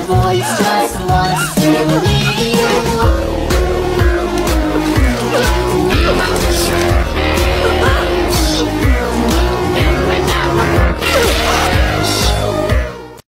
voice just wants to leave you